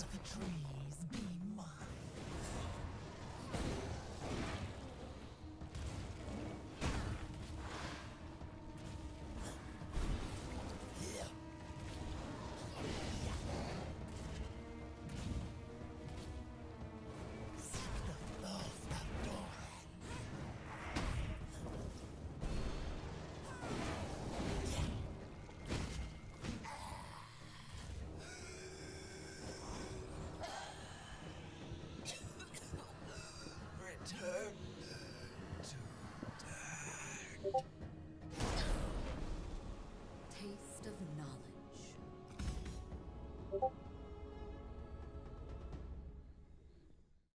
of the trees be